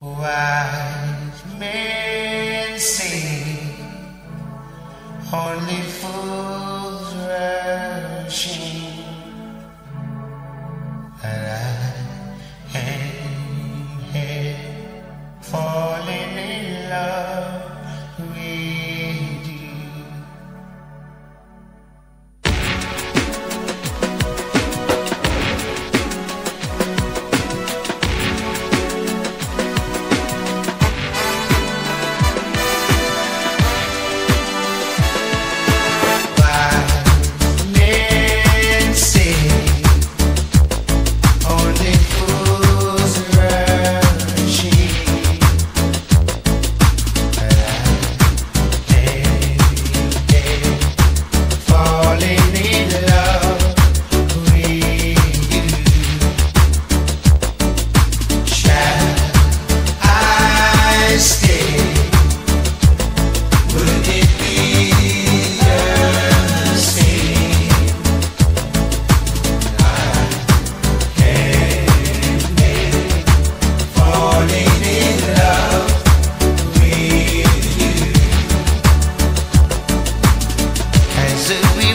Wise men say only fools rushing.